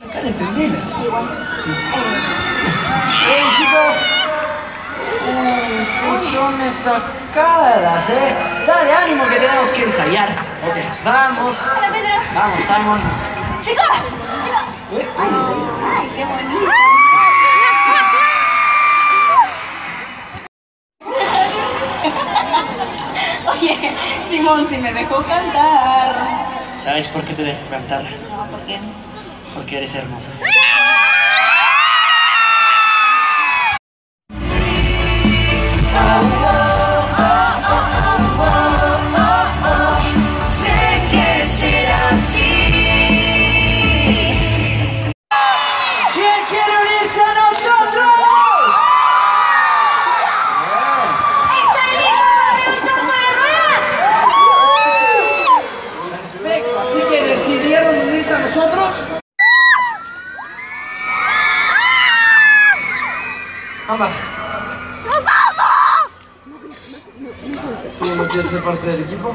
Sacar entendida. ¡Ey, chicos! Uh, ¿Qué son esas caras, eh? Dale, ánimo que tenemos que ensayar. Ok, vamos. Hola, Pedro. Vamos, Simon. Chicos. Eh, ay, Ay, qué bonito. Oye, Simón, si me dejó cantar. ¿Sabes por qué te dejo cantar? No, ¿por qué? Porque eres hermosa. Ámbar. ¿Tú no quieres ser parte del equipo?